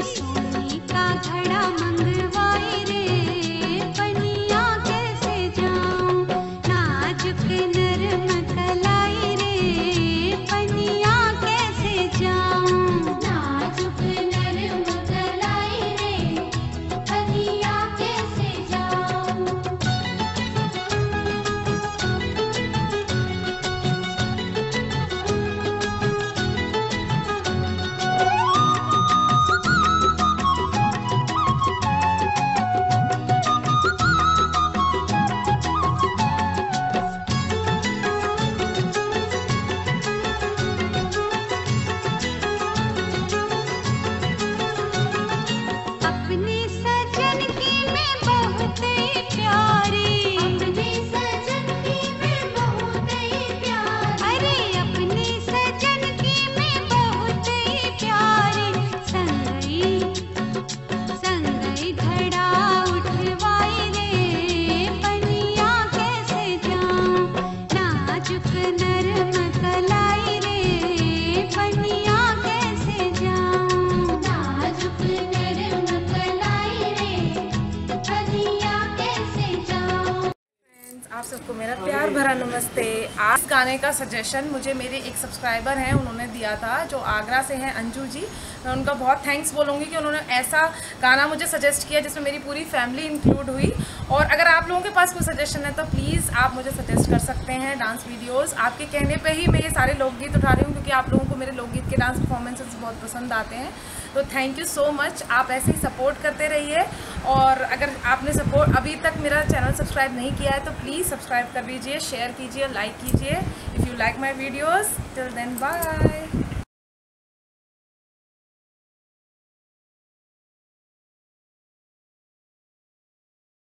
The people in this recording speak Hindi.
घड़ा भरा नमस्ते। आज गाने का सजेशन मुझे मेरे एक सब्सक्राइबर हैं, उन्होंने दिया था, जो आगरा से हैं अंजू जी। मैं उनका बहुत थैंक्स बोलूँगी कि उन्होंने ऐसा गाना मुझे सजेस्ट किया जिसमें मेरी पूरी फैमिली इंक्लूड हुई। और अगर आप लोगों के पास कोई सजेशन है तो प्लीज़ आप मुझे सजेस्ट कर सकते हैं डांस वीडियोज़ आपके कहने पर ही मैं ये सारे लोकगीत उठा रही हूँ, क्योंकि आप लोगों को मेरे लोकगीत के डांस परफॉर्मेंसेस बहुत पसंद आते हैं। तो थैंक यू सो मच आप ऐसे ही सपोर्ट करते रहिए। और अगर आपने सपोर्ट अभी तक मेरा चैनल सब्सक्राइब नहीं किया है तो प्लीज़ सब्सक्राइब कर लीजिए शेयर कीजिए लाइक कीजिए। If you like my videos till then bye